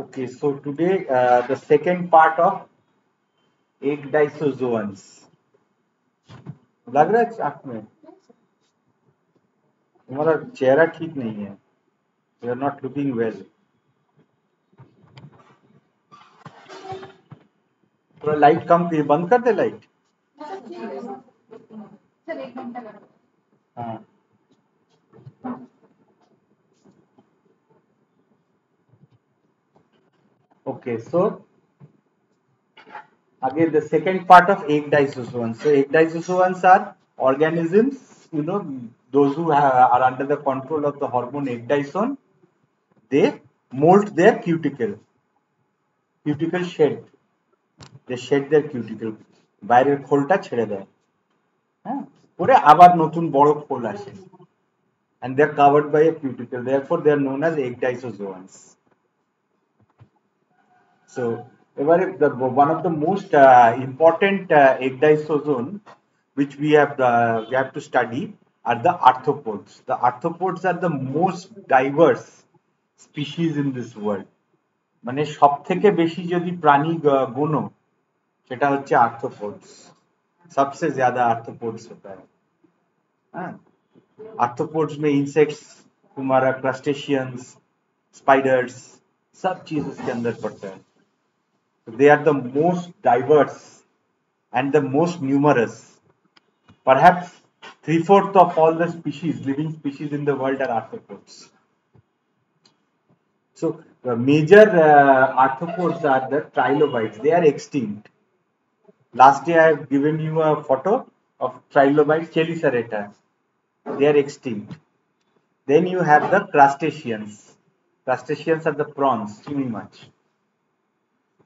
Okay, so today uh, the second part of eight disozoans. लग रहा है आँख में? तुम्हारा चेहरा ठीक नहीं है। You are not looking well थोड़ा लाइट कम की बंद कर दे लाइट हाँ। Okay, so again the second part of egg disozoans. So egg disozoans are organisms, you know, those who have, are under the control of the hormone ecdysone, they molt their cuticle. Cuticle shed. They shed their cuticle. বাইরের খোলটা ছেড়ে দেয় হ্যাঁ পরে আবার নতুন বড় খোল আসে and they are covered by a cuticle therefore they are known as egg disozoans so এবারে the one of the most uh, important uh, egg disozoan which we have uh, we have to study are the arthropods the arthropods are the most diverse species in this world মানে সব থেকে বেশি যদি প্রাণী গুনো সেটা হচ্ছে আর্থোপোডস सबसे ज्यादा आर्थ्रोपोड्स होता है हाँ आर्थ्रोपोड्स में इंसेक्ट्स तुम्हारा क्रस्टेशियंस स्पाइडर्स सब चीज उसके अंदर पड़ता है they are the most diverse and the most numerous perhaps three-fourths of all the species living species in the world are arthropods so the major uh, arthropods are the trilobites they are extinct Last day I have given you a photo of trilobites chelicerata. They are extinct. Then you have the crustaceans. Crustaceans are the prawns, chimney much.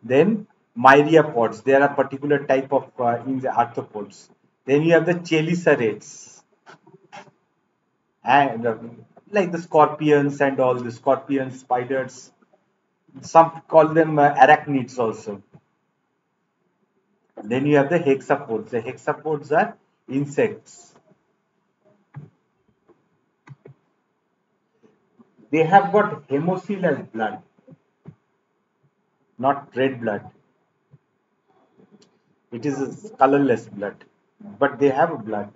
Then myriapods. They are particular type of uh, in the arthropods. Then you have the chelicerates. And uh, like the scorpions and all the scorpions, spiders. Some call them uh, arachnids also. Then you have the hexapods. The hexapods are insects. They have got hemocoel as blood, not red blood. It is colorless blood, but they have blood.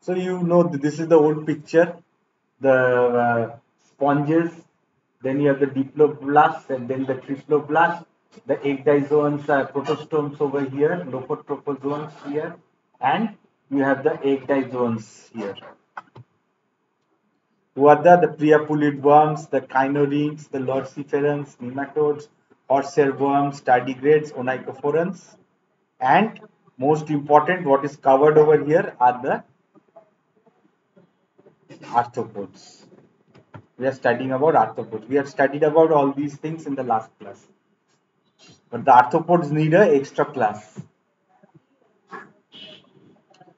So you know this is the old picture. The uh, sponges, then you have the diploblasts, and then the triploblasts the egg disoans are protostomes over here, lophotropozoans here, and you have the egg disoans here. Who are the, priapulid worms, the chinorines, the lorciferans, nematodes, horsehair worms, tardigrades, onychophorans, and most important, what is covered over here are the arthropods. We are studying about arthropods. We have studied about all these things in the last class but the arthropods need a extra class.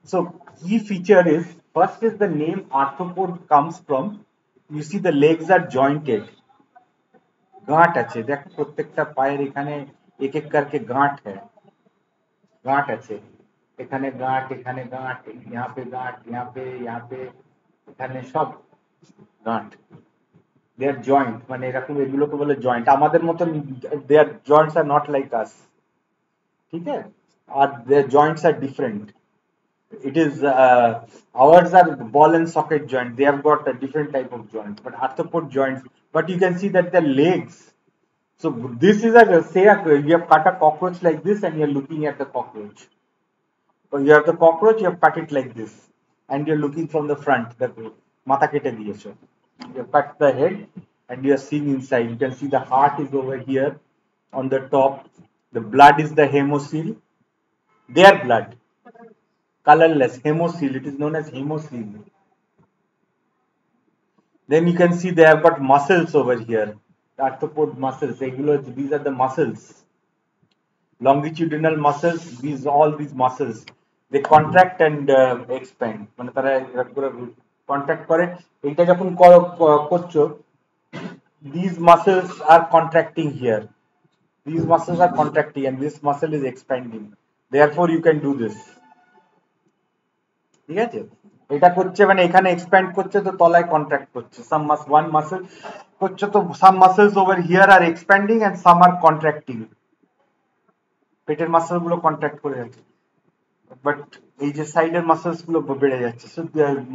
So key feature is First is the name arthropod comes from. You see the legs are jointed. গাঁট আছে দেখ প্রত্যেকটা পায়ের এখানে এক এক करके গাঁট है গাঁট আছে এখানে গাঁট এখানে গাঁট यहाँ पे গাঁট यहाँ पे यहाँ पे এখানে সব গাঁট দে আর জয়েন্ট মানে এরকম এগুলোকে বলে জয়েন্ট আমাদের মতন their joints are not like us ঠিক আছে আর the joints are different it is uh, ours are ball and socket joint they have got a different type of joints but arthropod joints. But you can see that the legs. So this is a say a, you have cut a cockroach like this and you're looking at the cockroach. So you have the cockroach you have cut it like this. And you're looking from the front the mata diyecho you have cut the head and you are seeing inside. You can see the heart is over here. On the top the blood is the hemocele. Their blood colorless hemocoel it is known as hemocoel then you can see they have got muscles over here the arthropod muscles these are the muscles longitudinal muscles these all these muscles they contract and uh, expand মানে তারা contact করে এটা যখন করছো these muscles are contracting here these muscles are contracting and this muscle is expanding therefore you can do this ঠিক আছে এটা করছে মানে এখানে এক্সপ্যান্ড করছে তো তলায় কন্ট্রাক্ট করছে সাম মাস ওয়ান মাসেল করছে তো some muscles over here are expanding and some are contracting পেটের মাসেল গুলো কন্ট্রাক্ট করে যাচ্ছে বাট এই যে সাইডের মাসেলস গুলো বেড়ে যাচ্ছে so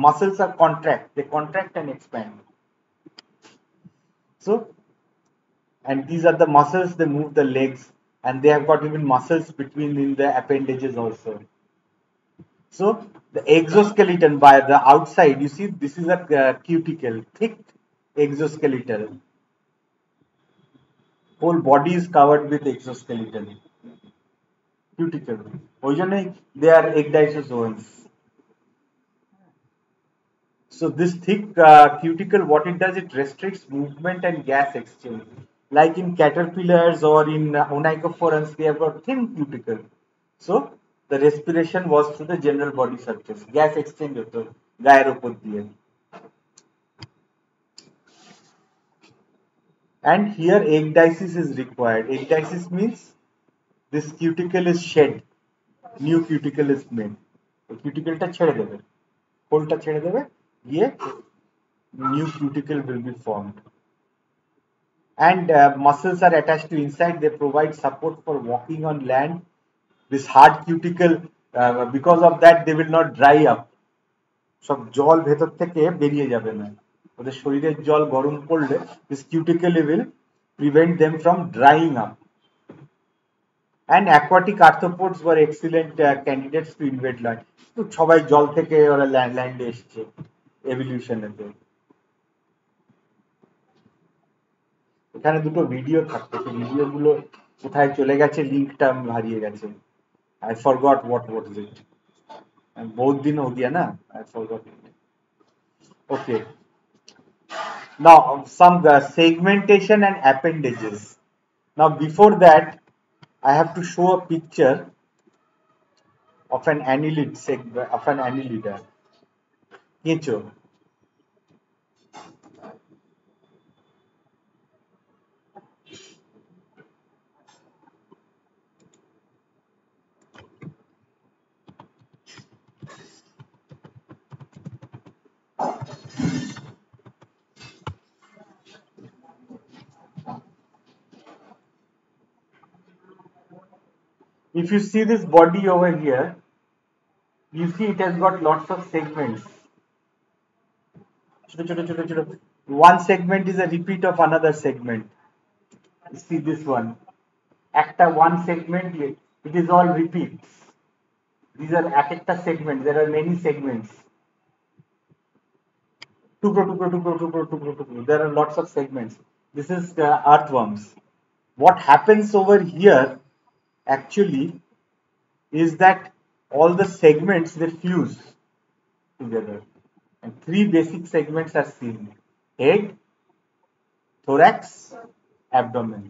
muscles are contract they contract and expand so and these are the muscles they move the legs and they have got even muscles between in the appendages also So the exoskeleton by the outside, you see this is a uh, cuticle, thick exoskeleton. Whole body is covered with exoskeleton, cuticle. They are ecdysozoans. So this thick uh, cuticle, what it does, it restricts movement and gas exchange. Like in caterpillars or in uh, onychophorans, they have got thin cuticle. So the respiration was through the general body surface gas exchange হতো গায়ের উপর দিয়ে and here ecdysis is required ecdysis means this cuticle is shed new cuticle is made cuticleটা ছেড়ে দেবে হোলটা ছেড়ে দেবে গিয়ে new cuticle will be formed and uh, muscles are attached to inside they provide support for walking on land this hard cuticle uh, because of that they will not dry up সব জল ভেতর থেকে বেরিয়ে যাবে না ওদের শরীরের জল গরম পড়লে this cuticle will prevent them from drying up and aquatic arthropods were excellent uh, candidates to invade land তো সবাই জল থেকে ওরা ল্যান্ডে এসছে এভলিউশনেতে এখানে দুটো ভিডিও থাকতো ভিডিও গুলো কোথায় চলে গেছে লিঙ্কটা হারিয়ে গেছে I forgot what what is it. बहुत दिन हो गया ना I forgot it. Okay. Now some segmentation and appendages. Now before that, I have to show a picture of an annelid of an annelida. Here, if you see this body over here, you see it has got lots of segments. One segment is a repeat of another segment. See this one. Acta one segment, it is all repeats. These are acta segments. There are many segments. Tukro, tukro, tukro, tukro, tukro, tukro. There are lots of segments. This is uh, earthworms. What happens over here actually is that all the segments they fuse together and three basic segments are seen head thorax abdomen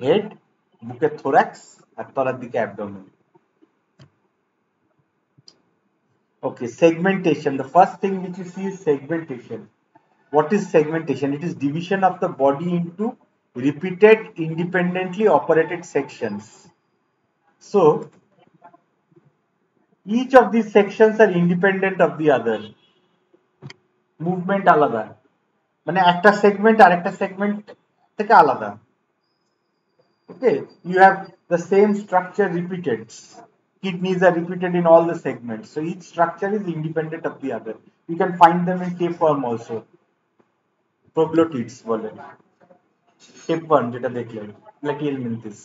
head বুকের thorax আর তলার দিকে abdomen okay segmentation the first thing which you see is segmentation what is segmentation it is division of the body into repeated independently operated sections so each of these sections are independent of the other movement আলাদা মানে একটা segment আরেকটা segment থেকে আলাদা okay you have the same structure repeated kidneys are repeated in all the segments so each structure is independent of the other you can find them in tapeworm also proglottids বলে tapeworm যেটা দেখলেন platyhelminthes মিন্থিস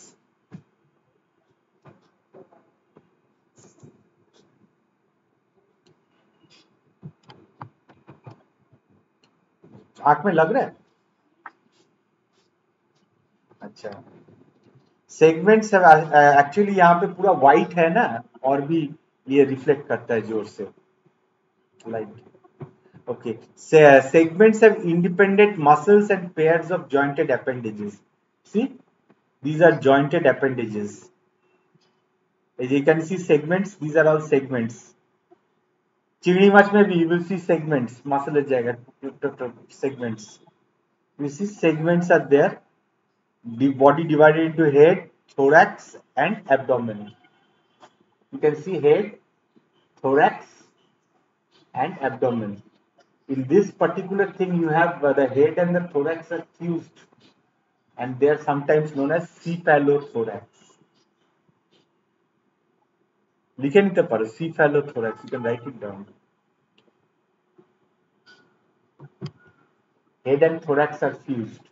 आंख में लग रहा है अच्छा segments actually यहाँ पे पूरा व्हाइट है ना और भी ये रिफ्लेक्ट करता है जोर से light Okay. Se segments have independent muscles and pairs of jointed appendages. See, these are jointed appendages. As you can see segments, these are all segments. चिंगड़ी माछ में you will see segments, muscle लग segments. You see segments are there. The body divided into head, thorax and abdomen. You can see head, thorax and abdomen in this particular thing you have uh, the head and the thorax are fused and they are sometimes known as cephalothorax. cephalothorax you can write it down. Head and thorax are fused.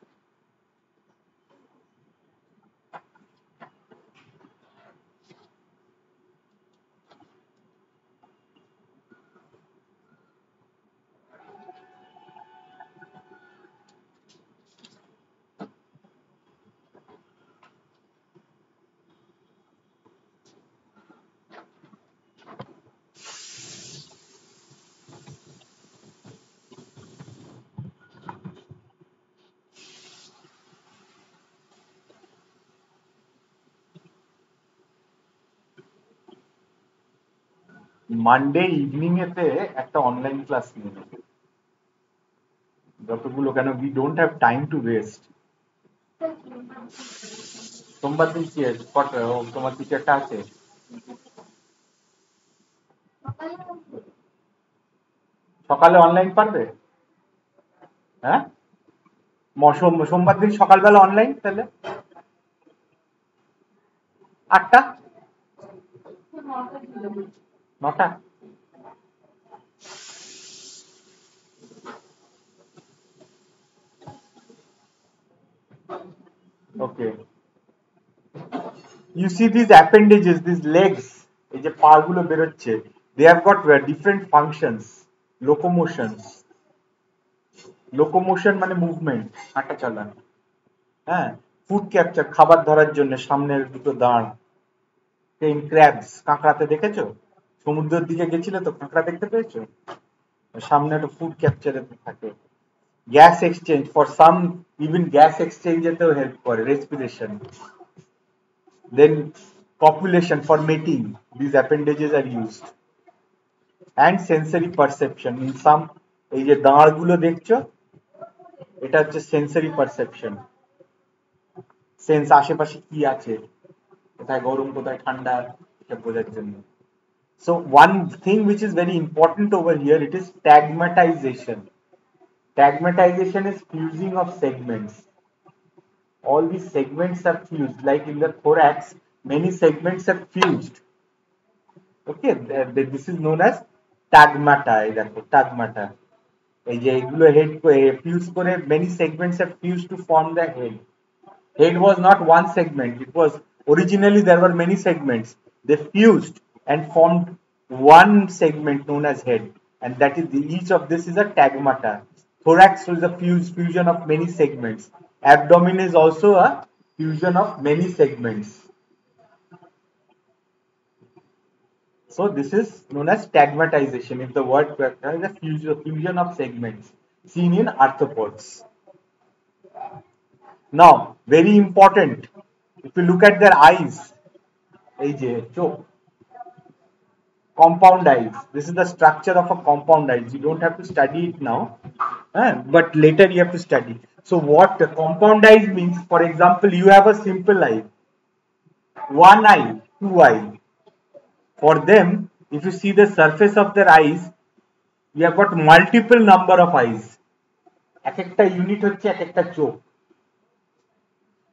Monday evening এতে একটা online class নিয়ে নেব। যতগুলো, কেন we don't have time to waste সোমবার দিন কি তোমার টিচারটা আছে? সকালে অনলাইন পারবে? হ্যাঁ? সোমবার দিন সকালবেলা অনলাইন তাহলে? আটটা? নটা okay you see these appendages these legs এই যে পা গুলো বেরোচ্ছে they have got different functions locomotions locomotion মানে movement হাঁটা চলা হ্যাঁ ফুড ক্যাপচার খাবার ধরার জন্য সামনের দুটো দাঁড় পেইন ক্র্যাবস কাঁকড়াতে দেখেছ সমুদ্রের দিকে গেছিলে তো কাঁকড়া দেখতে পেয়েছ? সামনে একটা ফুড ক্যাপচারে থাকে। Gas exchange for some even gas এক্সচেঞ্জেতেও help করে respiration then population for mating, these appendages are used and sensory perception, in some, এই যে দাঁড়গুলো দেখছ, এটা হচ্ছে সেন্সারি পারসেপশন সেন্স আশেপাশে কি আছে? কোথায় গরম, কোথায় ঠান্ডা, এটা বোঝার জন্য। So one thing which is very important over here, it is tagmatization. Tagmatization is fusing of segments. All these segments are fused, like in the thorax, many segments are fused. Okay, this is known as tagmata. দেখো tagmata. এই যে এগুলো head fuse করে many segments are fused to form the head. Head was not one segment. It was originally there were many segments. They fused and formed one segment known as head and that is the, each of this is a tagmata. Thorax is a fusion of many segments. Abdomen is also a fusion of many segments. So this is known as tagmatization. If the word is a fusion of segments seen in arthropods. Now, very important. If you look at their eyes, এই যে compound eyes. This is the structure of a compound eyes. You don't have to study it now, eh? but later you have to study. So what the compound eyes means, for example, you have a simple eye, one eye, two eye. For them, if you see the surface of their eyes, you have got multiple number of eyes. এক একটা unit হচ্ছে এক একটা চোখ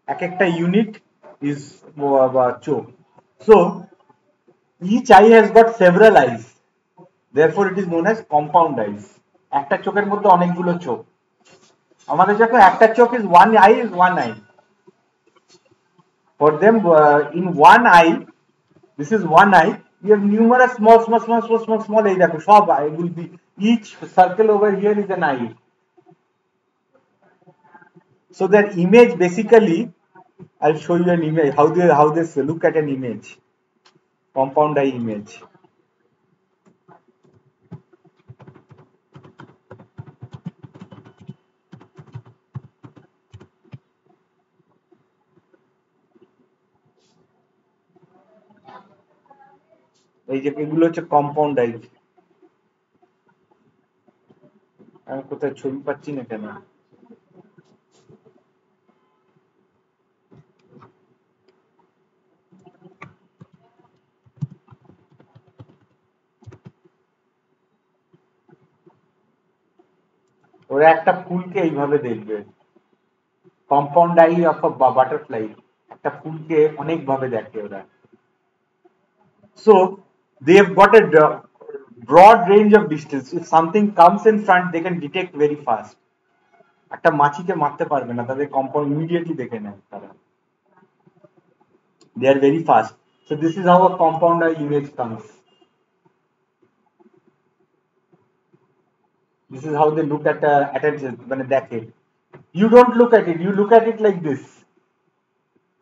এক একটা unit is চোখ so each eye has got several eyes therefore it is known as compound eyes একটা চোখের মধ্যে অনেকগুলো চোখ আমাদের যখন একটা চোখ is one eye is one eye for them uh, in one eye this is one eye you have numerous small small small small small small এই দেখো সব eye will be each circle over here is an eye so their image basically I'll show you an image how they how they look at an image compound eye image. এই যে এগুলো হচ্ছে compound I আমি কোথায় ছবি পাচ্ছি না কেন? ওরা একটা ফুলকে এইভাবে দেখবে compound eye of a butterfly একটা ফুলকে অনেক ভাবে দেখে ওরা so they have got a broad range of distance if something comes in front they can detect very fast একটা মাছিকে মারতে পারবে না তাদের কম্পাউন্ড ইমিডিয়েটলি দেখে নেয় তারা they are very fast so this is how a compounder image comes This is how they look at uh, attention when they it. You don't look at it. You look at it like this.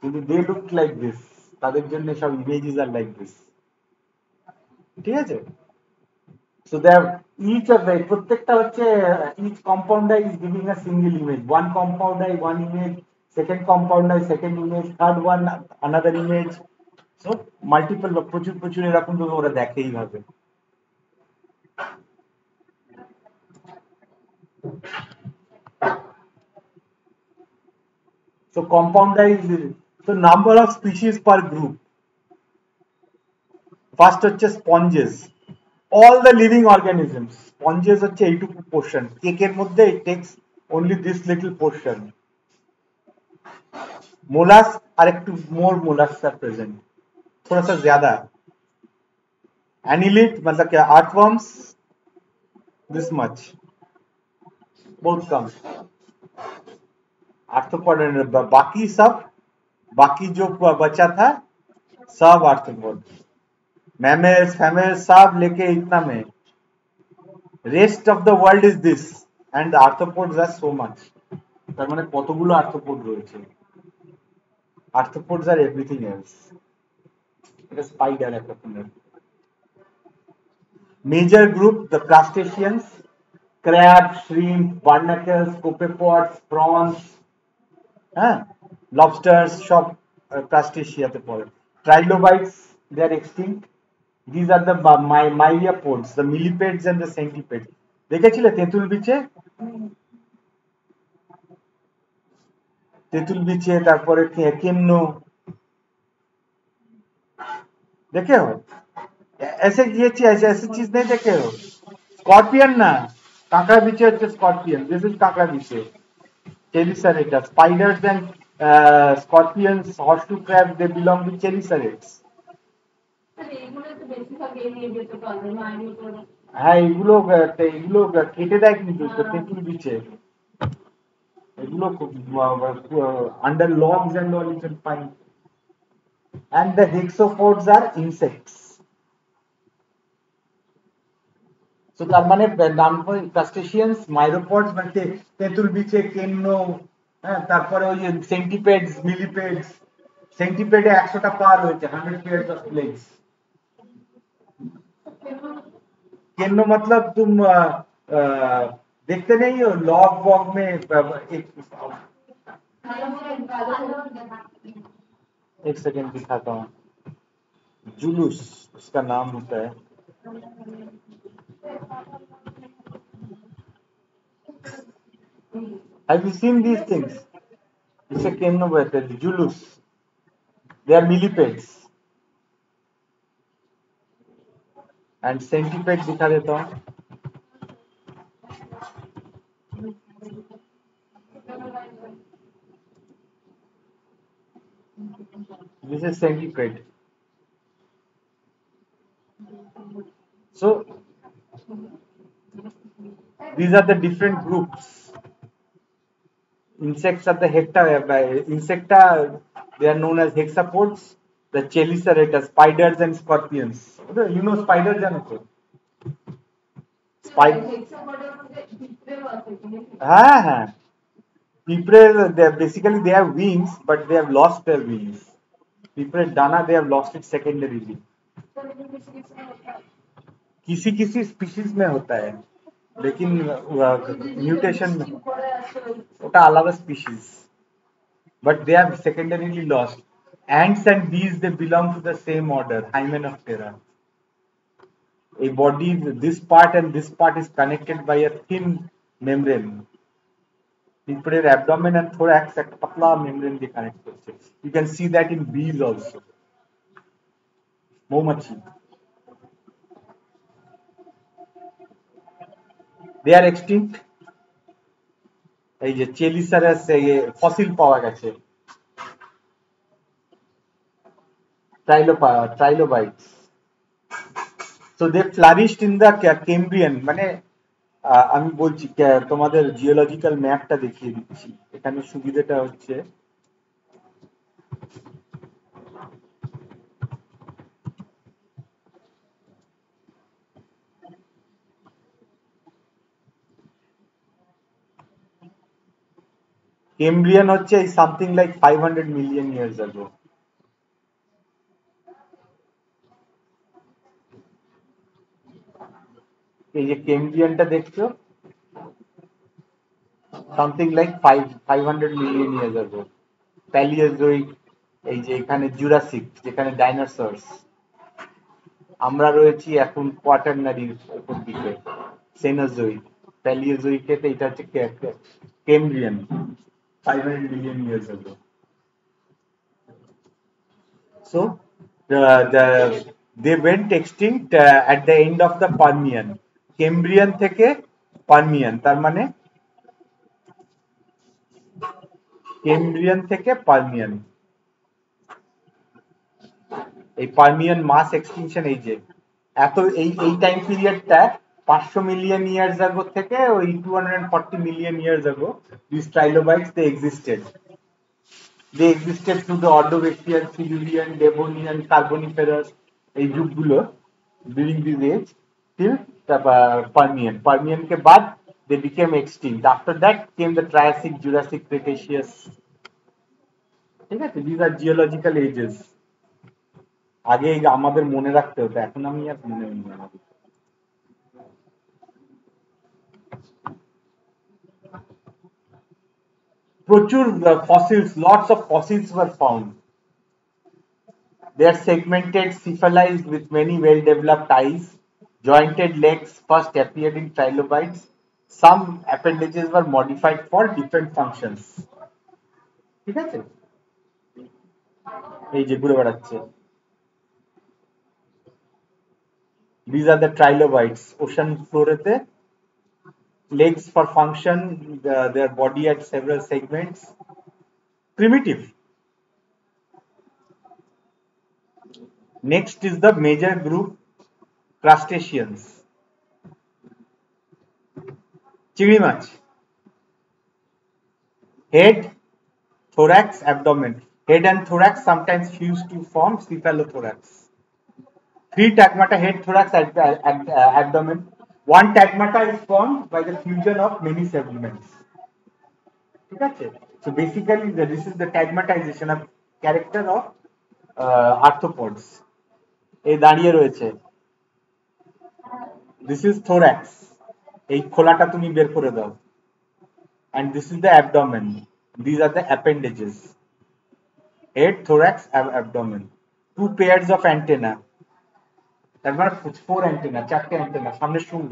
কিন্তু they look like this তাদের জন্য সব images are like this ঠিক আছে? So they each of the প্রত্যেকটা হচ্ছে each compounder is giving a single image one compounder one image second compounder second image third one another image so multiple প্রচুর প্রচুর এরকম ভাবে ওরা দেখে এইভাবে। so compounder is the number of species per group first হচ্ছে sponges all the living organisms sponges হচ্ছে এইটুকু পোর্শন কেকের মধ্যে it takes only this little portion molluscs और एक two more molluscs are present थोड़ा सा ज्यादा एनिलिट मतलब क्या आर्थवर्म्स दिस मच बहुत कम आर्थ्रोपोड बाकी सब बाकी जो बचा था सब आर्थ्रोपोड मैमल्स फैमल्स सब लेके इतना में rest of the world is this and arthropods are so much তার মানে কতগুলো আর্থ্রোপোড রয়েছে আর্থ্রোপোডস আর এভরিথিং এলস এটা স্পাইডার এক রকমের major group the ক্রাস্টেশিয়ানস crab, shrimp, barnacles, copepods, prawns, হ্যাঁ lobsters সব ক্রাস্টেশিয়াতে পড়ে ট্রাইলোবাইটস they are extinct these are the my myriapods the millipedes and the centipedes দেখেছিলে তেঁতুল বিচে তেঁতুল বিচে তারপরে কেমনো देखे हो ऐसे ये चीज ऐसे ऐसी चीज नहीं देखे हो स्कॉर्पियन ना Kakra is scorpion. This is Kakra Chelicerates. Spiders and uh, scorpions, horseshoe crab, they belong to chelicerates. হ্যাঁ এগুলো এগুলো কেটে দেয় কিন্তু তেঁতুল বিচে এগুলো under lungs and all you can find and the hexapods are insects so তার মানে নাম ক্রাস্টেশিয়ানস মাইরোপডস মানে তেঁতুল বিচে কেন্ন হ্যাঁ তারপরে ওই সেন্টিপেডস মিলিপেডস সেন্টিপেডে একশোটা পা রয়েছে হান্ড্রেড পেয়ার্স অফ লেগস केनो मतलब तुम आ, आ, देखते नहीं हो लॉग वॉग में एक एक सेकेंड दिखाता हूँ जुलूस उसका नाम होता है Have you seen these things? इसे केनो कहते हैं जुलूस They are millipedes. And centipede दिखा देता हूँ this is centipede these are the different groups insects are the hecta insecta they are known as hexapods the chelicerata spiders and scorpions you know spiders janako हाँ हाँ पीपरे they have basically they have wings but they have lost their wings पीपरे डाना they have lost it secondarily किसी किसी species में होता है लेकिन म्यूटेशन में ওটা আলাদা species but they have secondarily lost ants and bees they belong to the same order hymenoptera a body this part and this part is connected by a thin membrane পিঁপড়ের abdomen and thorax একটা পাতলা membrane দিয়ে connect করছে you can see that in bees also মৌমাছি they are extinct. এই যে চেলিসারাস fossil পাওয়া গেছে। Trilobites so they flourished in the Cambrian মানে আমি বলছি তোমাদের জিওলজিক্যাল ম্যাপটা দেখিয়ে দিচ্ছি। এখানে সুবিধাটা হচ্ছে Cambrian হচ্ছে something like 500 million years ago. এই যে কেমব্রিয়ানটা দেখছ? Something like five five hundred million years ago. Palaeozoic এই যে এখানে জুরাসিক যেখানে ডাইনোসরস আমরা রয়েছি এখন কোয়াটারনারির উপর দিকে সেনোজোইক প্যালিওজোইকে এটা হচ্ছে Cambrian 500 million years ago. So the, the they went extinct uh, at the end of the Permian. Cambrian থেকে Permian তার মানে Cambrian থেকে Permian এই পারমিয়ান মাস এক্সটিংশন এই যে এত এই এই টাইম পিরিয়ডটা পাঁচশো মিলিয়ন ইয়ার্স আগো থেকে ওই two hundred forty million years ago this trilobites they existed they existed to the Ordovician Silurian Devonian Carboniferous এই যুগগুলো during this age till Permian পার্মিয়ানকে বাদ they became extinct. After that came the Triassic, Jurassic, Cretaceous. ঠিক আছে? These are geological edges আগে আমাদের মনে রাখতে হতো এখন আমি আর মনে মনে রাখি প্রচুর fossils lots of fossils were found they are segmented cephalized with many well developed eyes jointed legs first appeared in trilobites some appendages were modified for different functions ঠিক আছে এই যে ঘুরে বেড়াচ্ছে these are the trilobites ocean floor তে legs for function, the, their body at several segments. Primitive. Next is the major group crustaceans. Chili much. Head, thorax, abdomen. Head and thorax sometimes fuse to form cephalothorax. Three tagmata, head, thorax, ab ab abdomen. One tagmata is formed by the fusion of many segments. ঠিক আছে so basically the, this is the tagmatization of character of uh, arthropods এই দাঁড়িয়ে রয়েছে this is thorax এই খোলাটা তুমি বের করে দাও and this is the abdomen these are the appendages head thorax abdomen two pairs of antenna তার মানে ফোর অ্যান্টেনা চারটে অ্যান্টেনা সামনে শুন।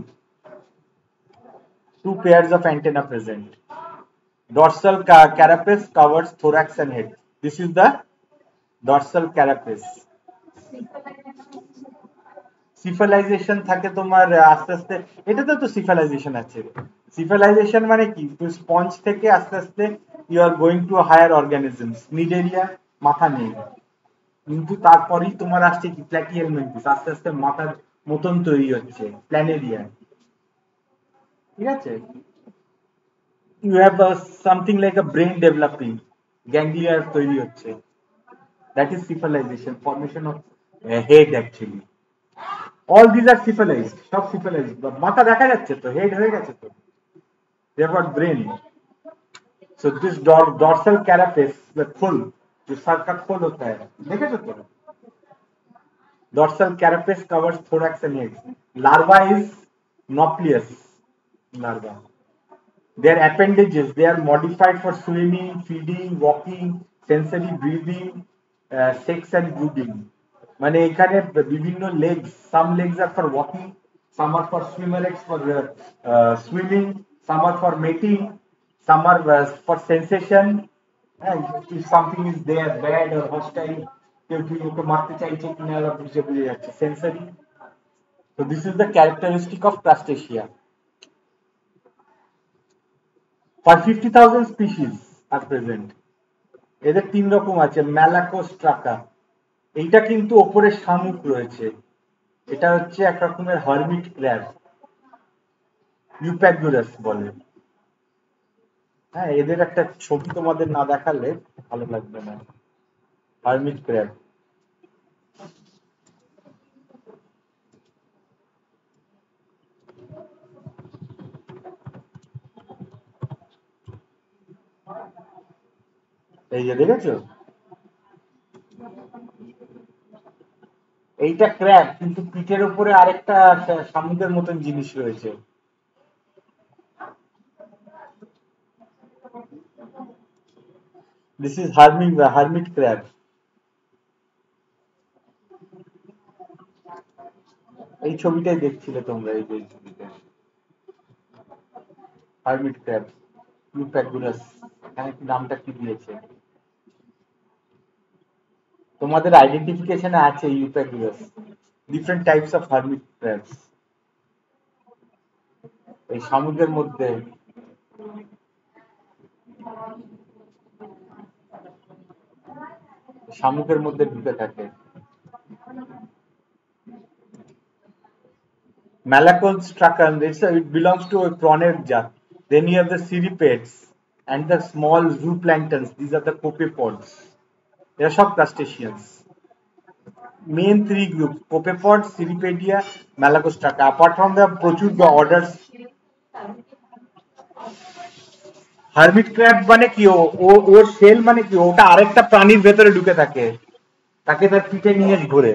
Two pairs of antenna present. Dorsal carapace covers and head. সিফালাইজেশন থাকে তোমার আস্তে আস্তে, এটাতে তো সিফালাইজেশন আছে। সিফালাইজেশন মানে কি? স্পঞ্জ থেকে আস্তে আস্তে you are going to higher organisms Cnidaria, মাথা নেই। কিন্তু তারপরেই তোমার আসছে কি? প্ল্যাটিয়াল মেন্টিস আস্তে আস্তে মাথার মতন তৈরি হচ্ছে প্ল্যানেরিয়া ঠিক আছে? You have something like a brain developing ganglia তৈরি হচ্ছে। That is cephalisation formation of head actually all these are cephalised সব সিফালাইজড মাথা দেখা যাচ্ছে তো হেড হয়ে গেছে তো। They have brain so this dorsal carapace, the full जो सर का खोल होता है देखे तो क्या dorsal carapace covers thorax and head larva is nauplius larva their appendages they are modified for swimming feeding walking sensory breathing uh, sex and brooding মানে এখানে বিভিন্ন legs some legs are for walking some are for swimmerets for uh, uh, swimming some are for mating some are uh, for sensation হ্যাঁ if something is there, bad or hostile, কেউ ওকে মারতে চাইছে কিনা ওরা বুঝে বুঝে যাচ্ছে sensory so this is the characteristic of crustacea. এদের তিন রকম আছে ম্যালাকোস্ট্রাকা এইটা কিন্তু ওপরে শামুক রয়েছে। এটা হচ্ছে এক রকমের হারমিট ক্র্যাব বলে। হ্যাঁ এদের একটা ছবি তোমাদের না দেখালে ভালো লাগবে না। হারমিট ক্র্যাব এই যে দেখেছ? এইটা ক্র্যাব কিন্তু পিঠের উপরে আরেকটা শামুকের মতন জিনিস রয়েছে। This is harming hermit crab এই ছবিটাই দেখছিলে তোমরা, এই যে ছবিটা? হার্মিট ক্র্যাব ইউপ্যাগুলাস এখানে নামটা কি দিয়েছে? তোমাদের আইডেন্টিফিকেশনে আছে Eupagurus different types of hermit crabs এই সমুদ্রের মধ্যে শামুকের মধ্যে ঢুকে থাকে Malacostracan, it's a, it belongs to a prawnid জাত Then you have the cirripedes and the small zooplanktons. These are the copepods. এরা সব crustaceans. Main three groups, copepods, cirripedia, malacostraca. Apart from the প্রচুর orders hermit crab মানে কি ও ওর sell মানে কি ওটা আরেকটা প্রাণীর ভেতরে ঢুকে থাকে তাকে তার পিঠে নিয়ে ঘুরে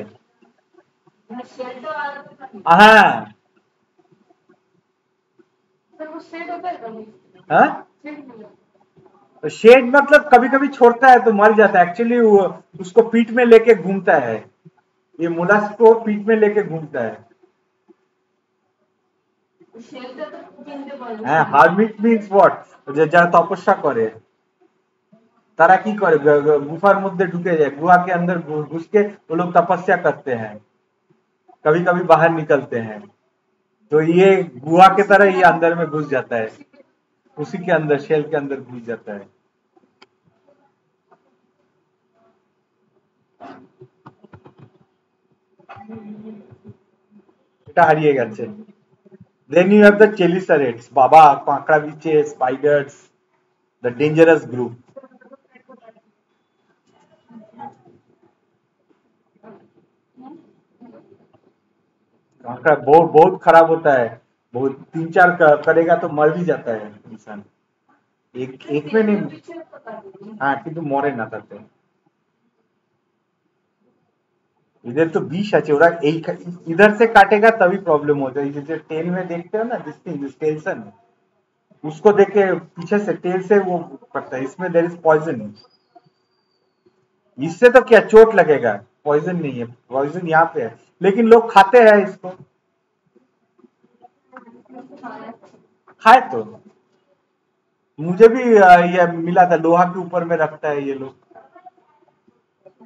হ্যাঁ हाँ तो शेड मतलब कभी कभी छोड़ता है तो मर जाता है एक्चुअली उसको पीठ में लेके घूमता है ये मुलास को पीठ में लेके घूमता है হ্যাঁ হারমিট মিন্স হোয়াট যে যারা তপস্যা করে তারা কি করে गुफार मध्य ढुके जाए गुहा के अंदर घुस के वो लोग तपस्या करते हैं कभी कभी बाहर निकलते हैं तो ये गुहा के तरह ये अंदर में घुस जाता है उसी के अंदर शेल के अंदर घुस जाता है এটা হারিয়ে গেছে Then you have the chelicerates, babak, pankravicea, spiders, the dangerous group. बहुत बहुत खराब होता है बहुत तीन चार करेगा तो मर भी जाता है इंसान एक एक में नहीं हाँ किंतु मरे ना करते हैं इधर तो बीस अचौड़ा इधर से काटेगा तभी प्रॉब्लम हो जाएगी। जैसे टेल में देखते हो ना जिसकी टेंशन उसको देखे पीछे से टेल से वो पड़ता है। इसमें देर इज़ पॉइजन इससे तो क्या चोट लगेगा? पॉइजन नहीं है। पॉइजन यहाँ पे है। लेकिन लोग खाते हैं इसको। खाए तो। मुझे भी ये मिला था, लोहा के ऊपर में रखता है ये लोग।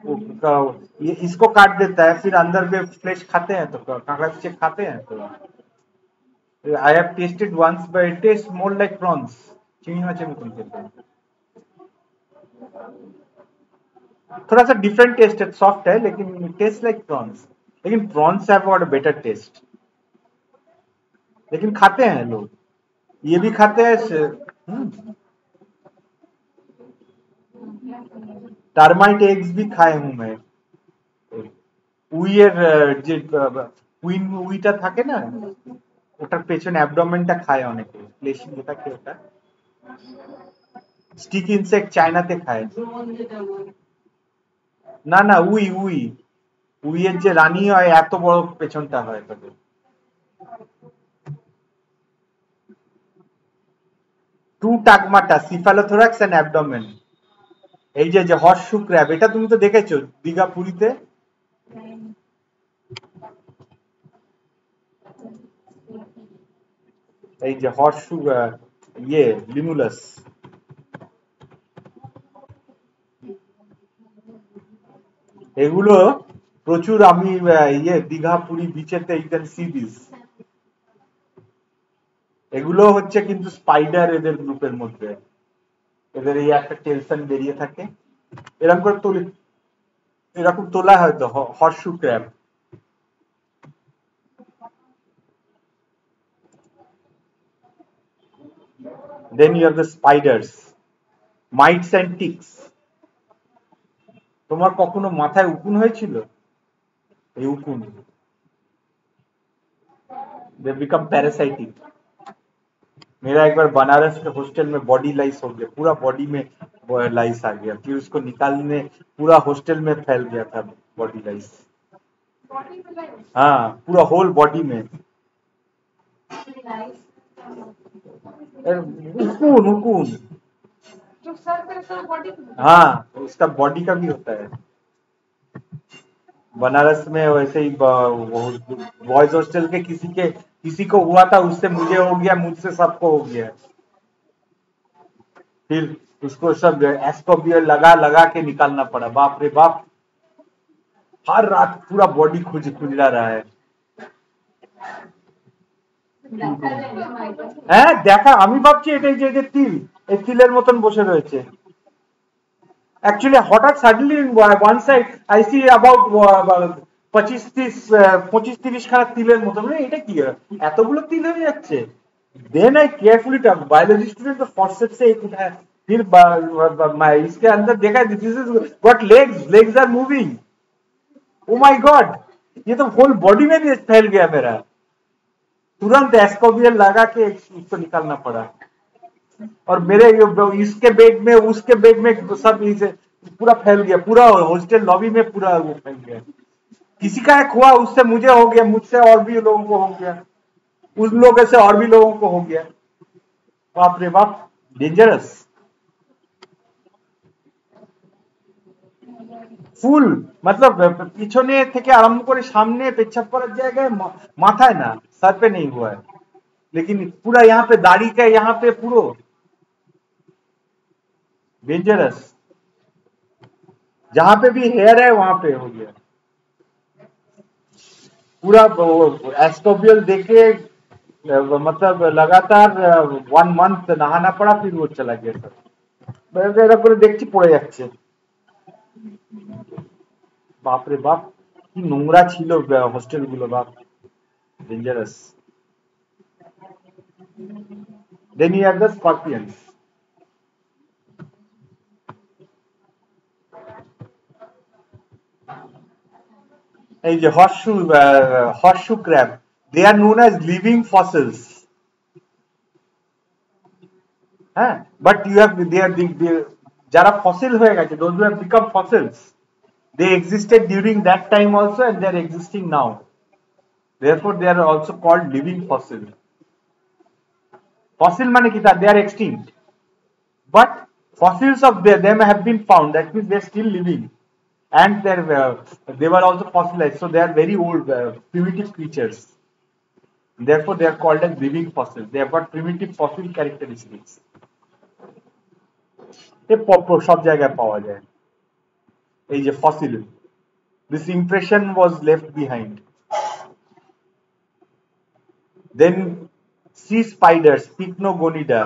ये इसको काट देता है, फिर अंदर में फ्लेश खाते हैं तो कांकड़ा पीछे खाते हैं तो। I have tasted once but it taste more like prawns चिंगी मछली में तुम खेलते हैं? थोड़ा सा डिफरेंट टेस्ट है सॉफ्ट है, लेकिन टेस्ट लाइक प्रॉन्स लेकिन prawns have got better taste लेकिन खाते हैं लोग। ये भी खाते हैं টার্মাইট এক্স भी খায় হুম উইয়ের যে উইন, উইটা থাকে না, ওটার পেছনে অ্যাবডোমেনটা খায় অনেকে ফ্লেশি যেটা কি ওটা। স্টিক ইনসেক্ট চায়নাতে খায়। না না, উই উই। উইয়ের যে রানী হয়, এত বড় পেছনটা হয় তাদের। টু টাগমাটা সিফালোথোরাক্স এন্ড অ্যাবডোমেন্ট এই যে যে হর্সু ক্র্যাব এটা তুমি তো দেখেছ দীঘা, পুরীতে? এই যে হর্সু ইয়ে লিমুলাস। এগুলো প্রচুর আমি ইয়ে দীঘা, পুরী বিচেতে ইউ ক্যান এগুলো হচ্ছে কিন্তু স্পাইডার এদের গ্রুপের মধ্যে। এদের এই একটা টেনশন বেরিয়ে থাকে। এরকম করে তুলি, এরকম তোলা হয়তো horseshoe crab then you are the spiders mites and ticks তোমার কখনো মাথায় উকুন হয়েছিল? এই উকুন। দে বিকাম প্যারাসাইটিক मेरा एक बार बनारस के हॉस्टल में बॉडी लाइस हो गया पूरा बॉडी में लाइस आ गया फिर उसको निकालने पूरा हॉस्टल में फैल गया था बॉडी लाइस हाँ पूरा होल बॉडी में। उकून उकून। हाँ उसका बॉडी का भी होता है। बनारस में वैसे ही बॉयज़ हॉस्टल के किसी के किसी को हुआ था उससे मुझे हो गया मुझसे सबको हो गया फिर उसको सब एस्कोबियर लगा लगा के निकालना पड़ा बाप रे बाप हर रात पूरा बॉडी खुज खुजला रहा है হ্যাঁ দেখা আমি ভাবছি এটাই যে যে তিল এই তিলের মতন বসে রয়েছে অ্যাকচুয়ালি হঠাৎ suddenly one side I see about পঁচিশ ত্রিশ পঁচিশ তিরিশ খানা তিলের মতন মানে এটা কি এতগুলো তিল হয়ে যাচ্ছে then I carefully biology student तो फॉरसेप से एक उठाया फिर इसके अंदर देखा this is got legs legs are moving oh my god ये तो होल बॉडी में भी फैल गया मेरा तुरंत एस्कोबियल लगा के उसको निकालना पड़ा और मेरे इसके बेड में उसके बेड में सब इसे पूरा फैल गया पूरा हॉस्टल लॉबी में पूरा वो फैल गया किसी का एक हुआ उससे मुझे हो गया मुझसे और भी लोगों को हो गया उस लोगों से और भी लोगों को हो गया बाप रे बाप डेंजरस ফুল मतलब পিছনে থেকে আরম্ভ করে সামনে পেচ্ছাপ করার জায়গায় মাথায় না सर पे नहीं हुआ है लेकिन पूरा यहाँ पे दाढ़ी का यहाँ पे पूरा डेंजरस जहां पे भी हेयर है वहां पे हो गया पूरा एस्टोबियल देके मतलब लगातार वन मंथ नहाना पड़ा फिर वो चला गया सर এরকম করে দেখছি পড়ে যাচ্ছে বাপরে বাপ কি নোংরা ছিল হোস্টেল গুলো বাপ dangerous Then you have the scorpions. এই যে horseshoe horseshoe crab they are known as living fossils হ্যাঁ but you have they are যারা ফসিল হয়ে গেছে those who have become fossils they existed during that time also and they are existing now therefore they are also called living fossil fossil মানে কি they are extinct but fossils of them have been found that means they are still living and uh, they were also fossilized so they are very old uh, primitive creatures therefore they are called as living fossils they have got primitive fossil characteristics সব জায়গায় পাওয়া যায় এই যে fossil this impression was left behind then sea spiders pycnogonida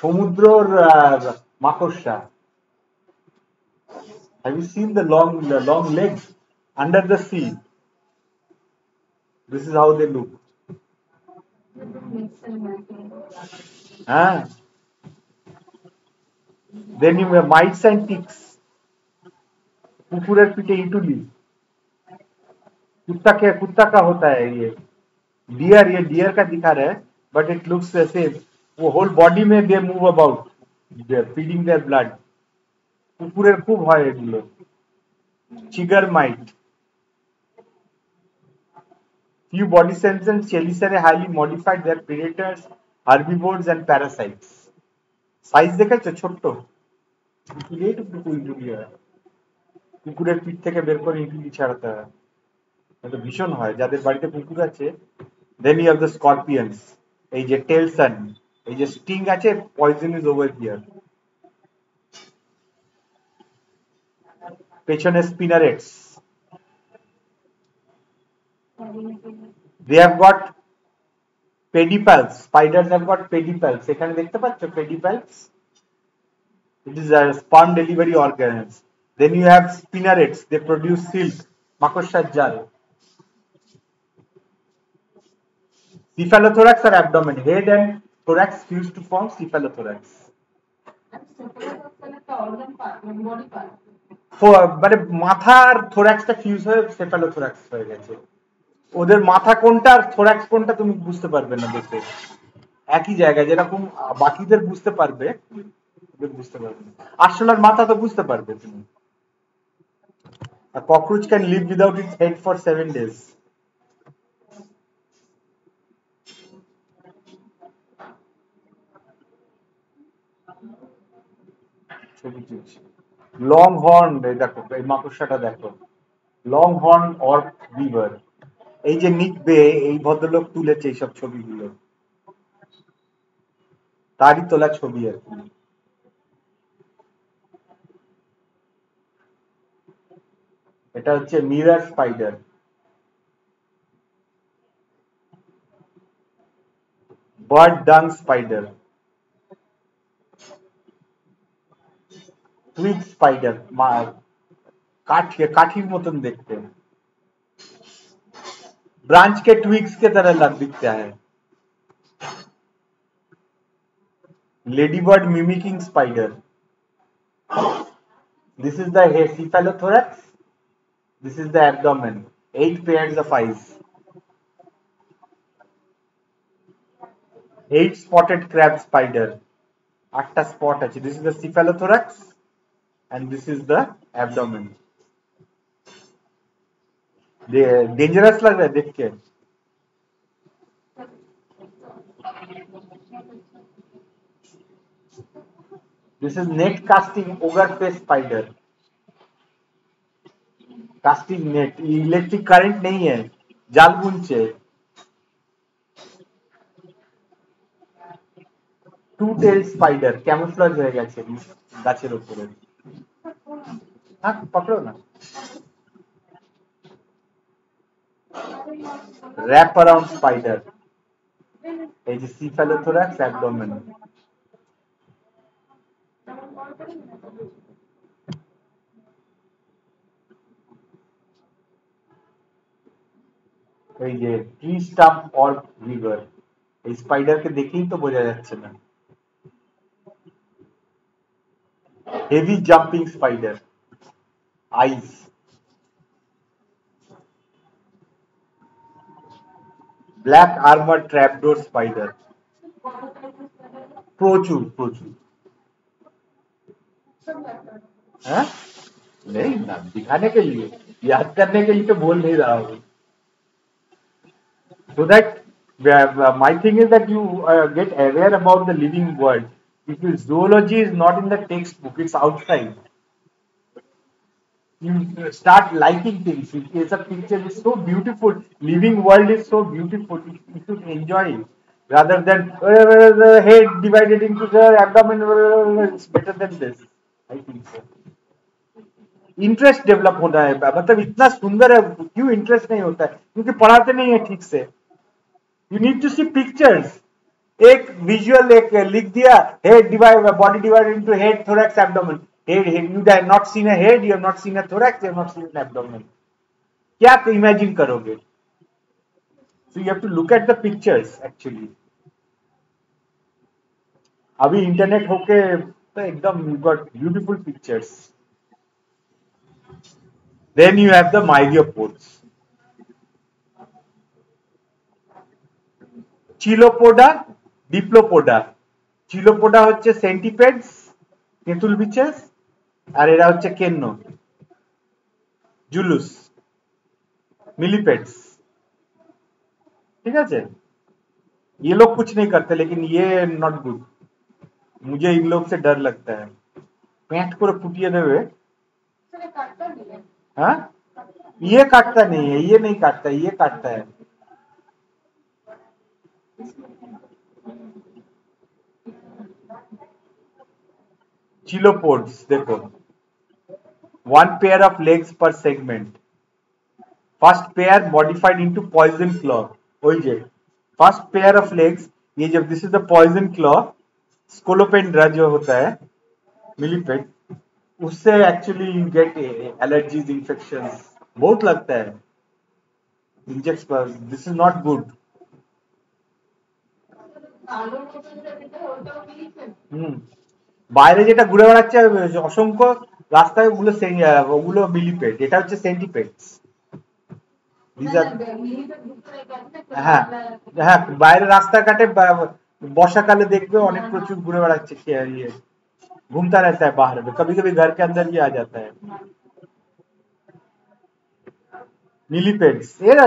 সমুদ্রর মাকড়সা have you seen the long the long legs under the sea this is how they look ah then you have mites and ticks कुकुरेर पीछे इटुली कुत्ता क्या कुत्ता का होता है ये डियर ये डियर का दिखा रहा है बट इट लुक्स ऐसे वो होल बॉडी में they move about feeding their blood কুকুরের খুব হয় এগুলো। Chigger mite few body cells and chelicerae highly modified. Predators, herbivores and parasites size দেখেছ? ছোট্ট। এইটুকু ইঁটুলি হয়। কুকুরের পিঠ থেকে বের করে ইঁটুলি ছাড়াতে হয়। এটা ভীষণ হয়। যাদের বাড়িতে কুকুর আছে then you have the scorpions এই যে টেলসন, এই যে স্টিং আছে পয়জন ইজ ওভার হিয়ার পেছনে স্পিনারেটস they have got pedipalps spiders have got pedipalps এখানে দেখতে পাচ্ছ pedipalps it is a sperm delivery organs then you have spinnerets they produce silk মাকড়সার জাল cephalothorax or abdomen head and thorax fused to form cephalothorax মানে মাথা আর থোরাক্সটা fuse হয়ে? Cephalothorax হয়ে গেছে। ওদের মাথা কোনটা আর থোরাক্স কোনটা তুমি বুঝতে পারবে না দেখে একই জায়গায় যেরকম বাকিদের বুঝতে পারবে বুঝতে পারবে আরশোলার মাথা তো বুঝতে পারবে তুমি। live head for seven days. Long horn দেখো, এই মাকড়সাটা দেখো। লং হর্ন অর বিভার এই যে নিক বে এই ভদ্রলোক তুলেছে এইসব ছবিগুলো। তারই তোলা ছবি আর কি। এটা হচ্ছে mirror spider bird dung spider twig spider काठी काठी मतन देखते हैं ब्रांच के ट्विग्स के तरह लग दिखता है ladybird mimicking spider this is the cephalothorax This is the abdomen. Eight pairs of eyes. Eight spotted crab spider. আটটা স্পট আছে this is the সিফ্যালোথোরাক্স and this is the abdomen. They, dangerous लग रहा है देख के। This is net casting ogre पे spider casting net electric current नहीं है जाल बुनचे। টু টেল স্পাইডার ক্যামোফ্লাজ হয়ে গেছে গাছের উপরে হ্যাঁ এই যে cephalothoraks abdomen এই ট্রি স্টাম্প অর রিভার এই স্পাইডারকে দেখেই তো বোঝা যাচ্ছে না। heavy jumping spider eyes black armour trapdoor spider প্রচুর প্রচুর हाँ नहीं ना दिखाने के लिए याद करने के लिए तो बोल नहीं रहा हूँ so that uh, my thing is that you uh, get aware about the living world if zoology is not in the textbook it's outside you start liking things it's a picture is so beautiful living world is so beautiful you should enjoy it rather than uh, the head divided into the abdomen it's better than this i think so interest develop होना है मतलब इतना सुंदर है क्यों interest नहीं होता है क्योंकि पढ़ाते नहीं है ठीक से you need to see pictures एक विजुअल एक लिख दिया head divide body divide into head thorax abdomen head you have not seen a head you have not seen a thorax you have not seen an abdomen क्या आप imagine करोगे? So you have to look at the pictures actually अभी internet होके तो एकदम you got beautiful pictures then you have the myriapods Chilopoda ডিপ্লোপোডা চিলোপোডা হচ্ছে centipedes তেঁতুল bitches আর এরা হচ্ছে কেন্ন জুলুস मिलीपेड्स ठीक है ये लोग कुछ नहीं करते लेकिन ये नॉट गुड मुझे इन लोग से डर लगता है पैंट করে ফুটিয়ে দেবে हाँ ये काटता नहीं है ये नहीं काटता ये काटता है chilopods देखो one pair of legs per segment first pair modified into poison claw ওই যে फर्स्ट पेयर ऑफ लेग्स ये जब this is the poison claw scolopendra जो होता है मिलीपेट उससे actually you get allergies infection बहुत लगता है inject this is not good বাইরে যেটা ঘুরে বেড়াচ্ছে অসংখ্য রাস্তায় ওগুলো ওগুলো মিলিপেড এটা হচ্ছে সেন্টিপেডস হ্যাঁ হ্যাঁ বাইরে রাস্তাঘাটে বর্ষাকালে देखते অনেক প্রচুর ঘুরে বেড়াচ্ছে ইয়ে घूमता रहता है बाहर में कभी कभी घर के अंदर भी आ जाता है মিলিপেডস এরা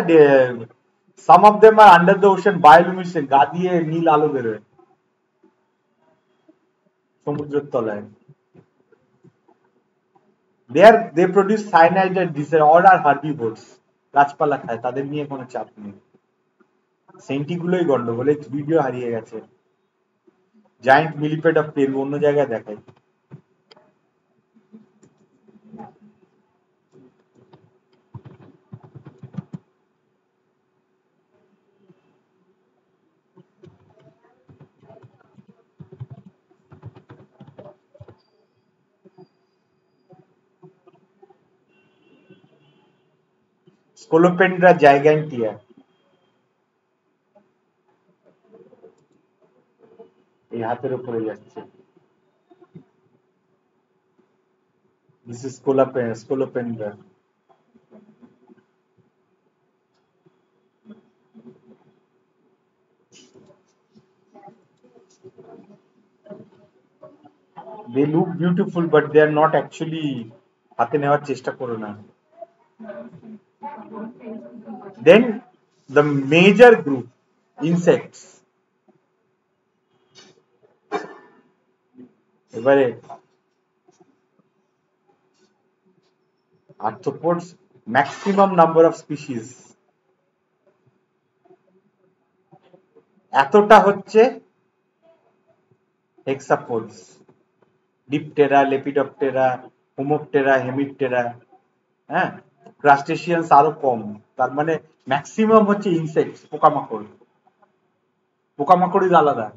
some of them are under the ocean bioluminescence গা দিয়ে নীল আলো বেরোয় সমুদ্রের তলায়। There they produce cyanide and these are all are herbivores গাছপালা খায়, তাদের নিয়ে কোনো চাপ নেই। সেন্টিগুলোই গন্ডগোল ভিডিও হারিয়ে গেছে। জায়েন্ট মিলিপেড অফ পেরু অন্য জায়গায় দেখায়। Scolopendra gigantea এই হাতের উপরে যাচ্ছে this is scolopendra they look beautiful but they are not actually হাতে নেওয়ার চেষ্টা করো না then the major group insects এবারে arthropods maximum number of species এতটা হচ্ছে হেক্সাপোডস ডিপটেরা লেপিডপটেরা হোমোপটেরা হেমিপটেরা হ্যাঁ ক্রাস্টেশিয়ানস আরো কম তার মানে ম্যাক্সিমাম হচ্ছে ইনসেক্টস পোকামাকড় পোকামাকড়ই আলাদা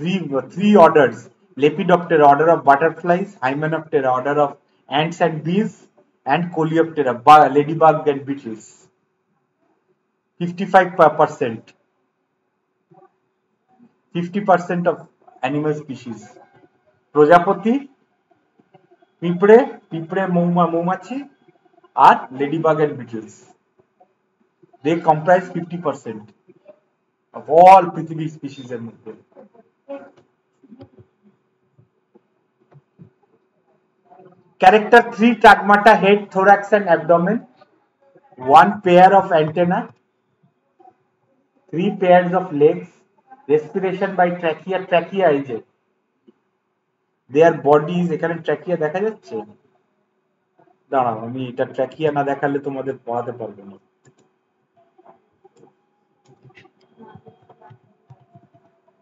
three three orders lepidoptera order of butterflies hymenoptera order of ants and bees and coleoptera ladybug and beetles 55 percent 50 percent of animal species প্রজাপতি পিঁপড়ে পিঁপড়ে মৌমা মৌমাছি আর ladybug and beetles they comprise fifty percent of all পৃথিবীর species এর মধ্যে Character 3 Tagmata head, thorax and abdomen. One pair of antenna. Three pairs of legs. Respiration by trachea. Trachea is it. their bodies এখানে trachea দেখা যাচ্ছে? দাঁড়াও, আমি এটা trachea না দেখালে তোমাদের পড়াতে পারব না।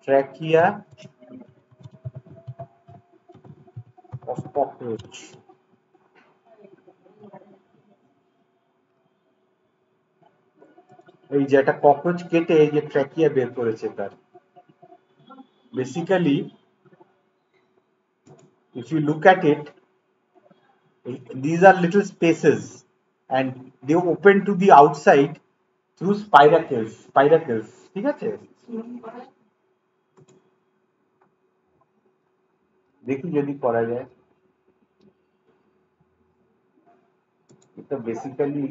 ট্র্যাকিয়া of cockroach এই যে একটা ককরোচ কেটে এই যে ট্র্যাকিয়া বের করেছে তার। Basically if you look at it, these are little spaces and they open to the outside through spiracles. Spiracles. ঠিক আছে দেখি যদি করা যায় এটা বেসিক্যালি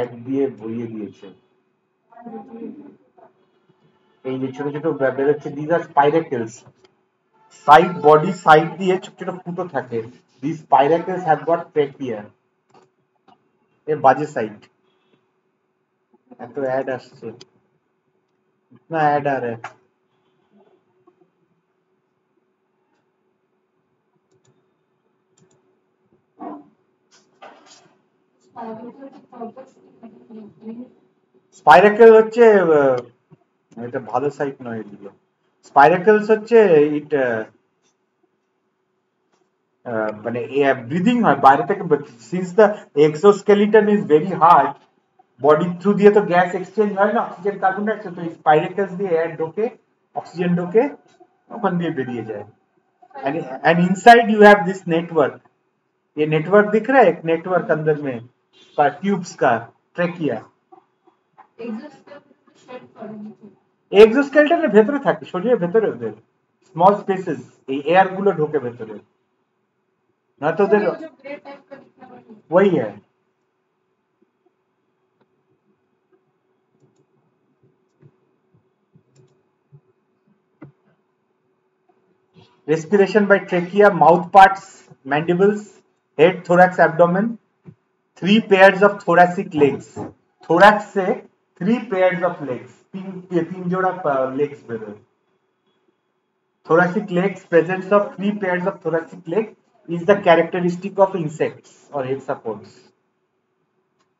এক দিয়ে বইয়ে দিয়েছে এই যে ছোট ছোট বেরোচ্ছে these are spiracles side body side দিয়ে ছোট ছোট ফুটো থাকে। দিস স্পাইরাকেলস হ্যাভ গট পেপিয়ার এ বাজে সাইড এত অ্যাড আসছে। না অ্যাড আর অ্যাড স্পাইরাকেল হচ্ছে এটা ভালো সাইট নয় এগুলো স্পাইরাকেলস হচ্ছে ইট মানে ব্রিদিং হয় বাইরে থেকে since the exoskeleton is very hard body through দিয়ে তো গ্যাস এক্সচেঞ্জ হয় না অক্সিজেন কার্বন ডাইঅক্সাইড তো স্পাইরেকাস দিয়ে এয়ার ঢোকে অক্সিজেন ঢোকে ওখান দিয়ে বেরিয়ে যায় and inside you have this network ये नेटवर्क दिख रहा है एक नेटवर्क अंदर में ट्यूब्स का ट्रेकिया এক্সোস্কেলটনের ভেতরে থাকে শরীরের ভেতরে ওদের স্মল স্পেসেস এই এয়ার গুলো ঢোকে ভেতরে না তো ওদের ওই হ্যাঁ respiration by trachea, mouth parts, mandibles, head, thorax, abdomen, three pairs of thoracic legs. Thorax से three pairs of legs. तीन तीन जोड़ा legs बेरोए thoracic legs presence of three pairs of thoracic legs is the characteristic of insects or hexapods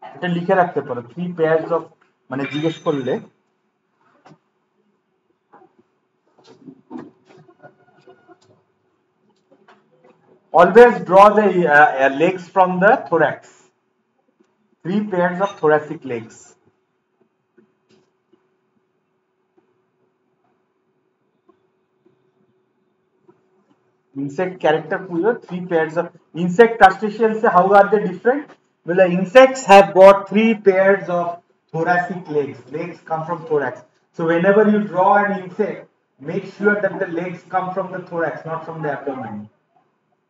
এটা লিখে রাখতে পারো three pairs of মানে জিজ্ঞেস করলে always draw the uh, legs from the thorax three pairs of thoracic legs insect character puyo three pairs of insect crustaceans how are they different well the insects have got three pairs of thoracic legs legs come from thorax so whenever you draw an insect make sure that the legs come from the thorax not from the abdomen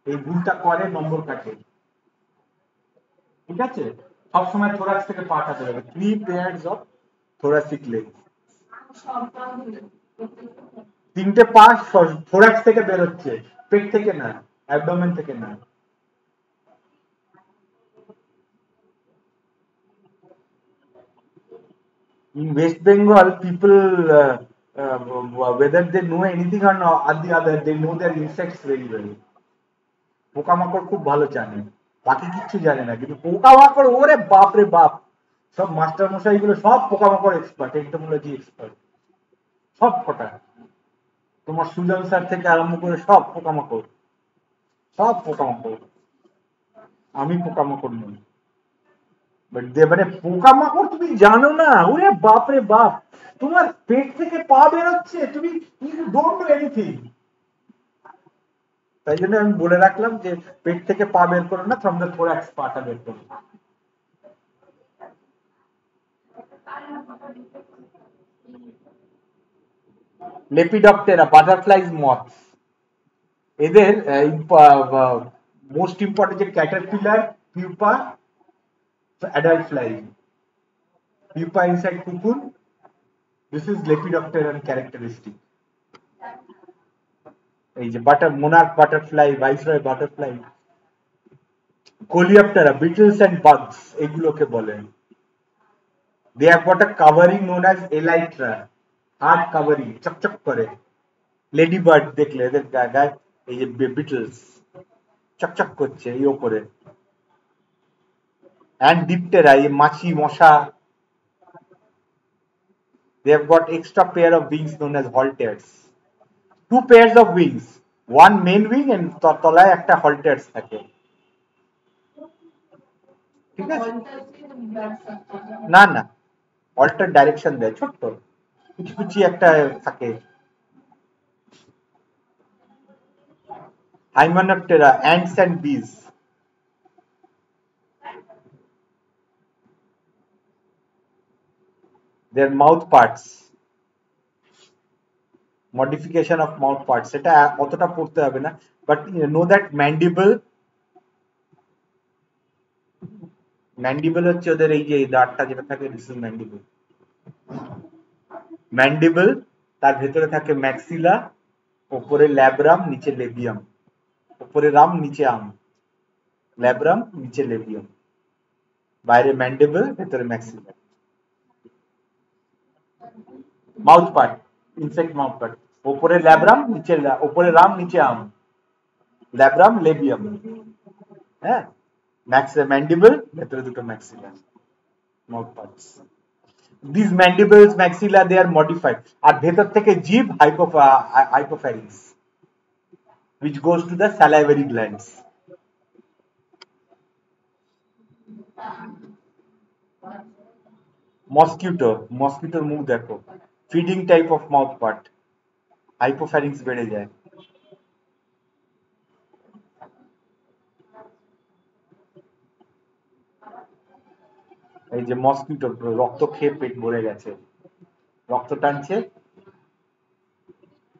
এই ভুলটা করে নম্বর কাটে ঠিক আছে সব সময় thorax থেকে পাটা ধরে three pairs of thoracic legs তিনটে পা থোরাক্স থেকে বেরোচ্ছে পেট থেকে না অ্যাবডোমেন থেকে না। In West Bengal, people, uh, uh, whether they know anything or not, or the other, they know their insects very well. পোকামাকড় খুব ভালো জানে বাকি কিচ্ছু জানে না কিন্তু পোকামাকড় ওরে বাপ রে বাপ। সব মাস্টার মশাই গুলো সব পোকামাকড় এক্সপার্ট এন্টোমোলজি এক্সপার্ট সব কটা। তোমার সুজন স্যার থেকে আরম্ভ করে সব পোকামাকড় সব পোকামাকড়। আমি পোকামাকড় নই। বাট মানে পোকামাকড় তুমি জানো না? ওরে বাপ রে বাপ। তোমার পেট থেকে পা বেরোচ্ছে, তুমি ইউ ডোন্ট নো এনিথিং তাই জন্য আমি বলে রাখলাম যে, পেট থেকে পা বের করো না ফ্রম দ্য থোরাক্স পাটা বের করো। লেপিডপ্টেরা বাটারফ্লাইজ মথস এদের মোস্ট ইম্পর্টেন্ট যে caterpillar pupa adult fly pupa inside কুকুর দিস ইজ লেপিডপ্টেরান ক্যারেক্টারিস্টিক এই যে butter monarch butterfly viceroy butterfly coleoptera beetles and bugs এগুলোকে বলে they have got a covering known as elytra hard covering চকচক করে lady bird দেখলে এদের গায়ে এই যে বিটলস চকচক করছে এই ওপরে অ্যান্ড ডিপটেরা এই মাছি মশা they have got extra pair of wings known as halteres two pairs of wings one main wing and তলায় একটা halteres থাকে ঠিক আছে না না অল্টার ডাইরেকশন দেয় ছোট্ট কিছু একটা থাকে Hymenoptera, ants and bees. Their mouth parts. Modification of mouth parts. সেটা অতটা পড়তে হবে না but know that mandible mandible হচ্ছে ওদের এই যে দাঁতটা যেটা থাকে দিস ম্যান্ডিবল ম্যান্ডিবল, তার ভেতরে থাকে ম্যাক্সিলা, ওপরে ল্যাব্রাম, নিচে লেবিয়াম। উপরে রাম, নিচে আম। ল্যাব্রাম, নিচে লেবিয়াম। বাইরে ম্যান্ডেবল, ভেতরে maxilla. Mouth part insect mouth part উপরে ল্যাব্রাম, নিচে উপরে রাম, নিচে আম। Labrum, labium. হ্যাঁ? ম্যাক্স ম্যান্ডিবল, ভেতরে দুটো maxilla. Mouth parts This mandibles maxilla they are modified আর ভেতর থেকে জিভ hypo hypopharynx which goes to the salivary glands. Mosquito মসকিউটোর মুখ দেখো feeding type of mouth part hypopharynx বেড়ে যায় এই যে মসকিউটো রক্ত খেয়ে পেট ভরে গেছে রক্ত টানছে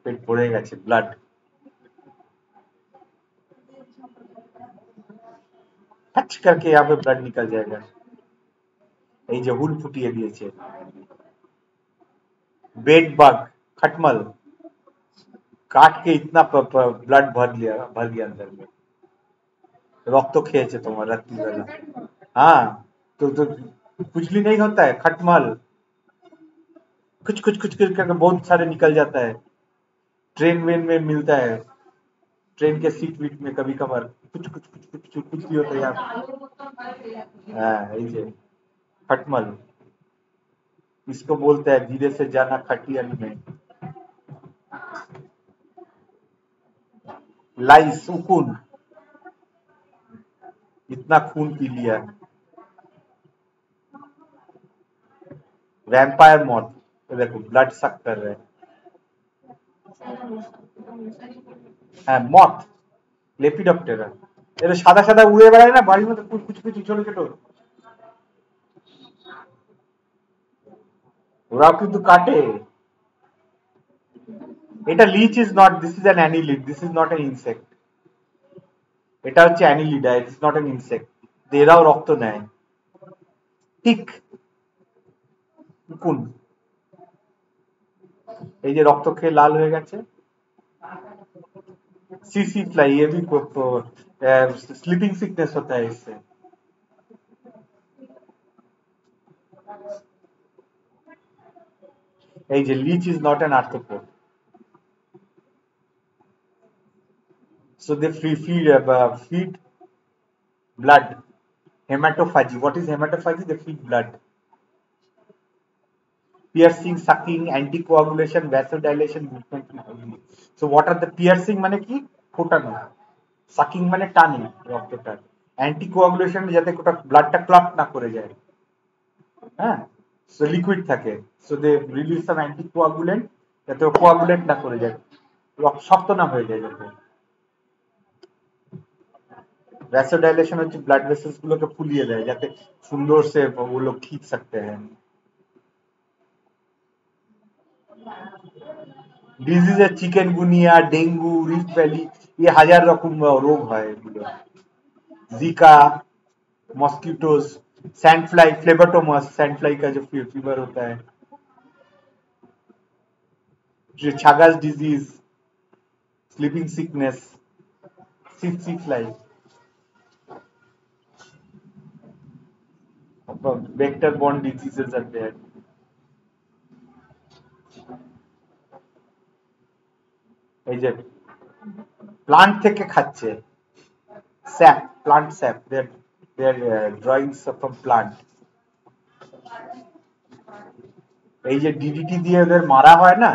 पेट भरेगा ब्लड टच करके यहाँ पे ब्लड निकल जाएगा এই যে হুল ফুটিয়ে দিয়েছে बेड बग खटमल काट के इतना ब्लड भर लिया भर दिया अंदर में रक्त खेचे तुम्हारा रात्रि वाला हाँ तो तो कुचली नहीं होता है, खटमल। कुछ कुछ कुछ कुछ करके बहुत सारे निकल जाता है। ट्रेन वेन में मिलता है। ट्रेन के सीट वीट में कभी कभार। कुछ कुछ कुछ कुछ कुछ कुछ भी होता है, यहाँ हाँ। खटमल। इसको बोलते हैं धीरे से जाना खटियन में। लाइस, उकुन। इतना खून पी लिया। वैम्पायर मौत देखो ब्लड सक कर रहे हैं হ্যাঁ মথ লেপিডপ্টেরা এটা সাদা সাদা উড়ে বেড়ায় না বাড়ির মধ্যে কুচি কুচি ছোট ছোট ওরাও কিন্তু কাটে এটা leech is not this is an annelid this is not an insect এটা হচ্ছে annelida it is not an insect এরাও রক্ত নেয় টিক কোন এই যে রক্ত খেয়ে লাল হয়ে গেছে सीसी फ्लाई ये भी स्लीपिंग सिकनेस होता है इससे এই যে leech is not an arthropod so they free feed uh, feed blood hematophagy what is hematophagy they feed blood piercing sucking anticoagulation vasodilation movement so what are the piercing মানে কি ফোটানো sucking মানে টানে রক্তটা অ্যান্টিকোয়াগুলেশন যাতে ওটা ব্লাডটা clot না করে যায় হ্যাঁ সো লিকুইড থাকে so they release some anticoagulant যাতে কোয়াগুলেন্ট না করে যায় রক্ত শক্ত না হয়ে যায় যাতে वैसोडाइलेशन হচ্ছে ব্লাড ভেসেলস গুলোকে ফুলিয়ে দেয় যাতে সুন্দর সে ওগুলো खींच सकते हैं ডিজিজের চিকেনগুনিয়া ডেঙ্গু রিফ ভ্যালি ये हजार रकम रोग है Zika mosquitoes sand fly phlebotomus sand fly का जो फीवर होता है Chagas disease sleeping sickness tsetse fly vector borne diseases are there এই যে প্লান্ট থেকে খাচ্ছে sap plant sap they're they're drawings from plant এই যে ডিডিটি দিয়ে ওদের মারা হয় না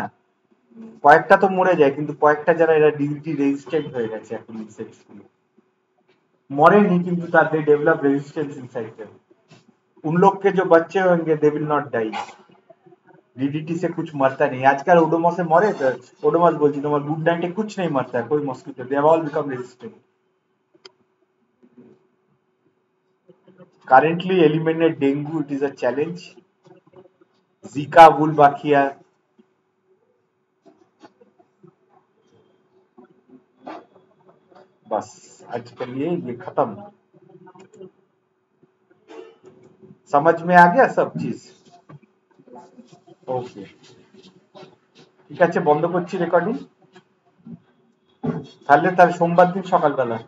কয়েকটা তো মরে যায় কিন্তু কয়েকটা যারা এরা ডিডিটি রেজিস্ট্যান্ট হয়ে গেছে এখন ইনসেক্টস গুলো मरेंगे কিন্তু তাদের डेवलप रेजिस्टेंस इनसाइड देम उन लोग के जो बच्चे होंगे they will not die DDT से कुछ मरता नहीं। आजकल ओडोमॉस से मरे तो ओडोमॉस बोलती, तुम्हारा गुड नाइट कुछ नहीं मरता है, कोई mosquito. They all become resistant currently eliminate dengue, it is a challenge. Zika wolbachia बस, आज के लिए ये खत्म। समझ में आ गया सब चीज़? ওকে ঠিক আছে বন্ধ করছি রেকর্ডিং তাহলে তাহলে সোমবার দিন সকালবেলা।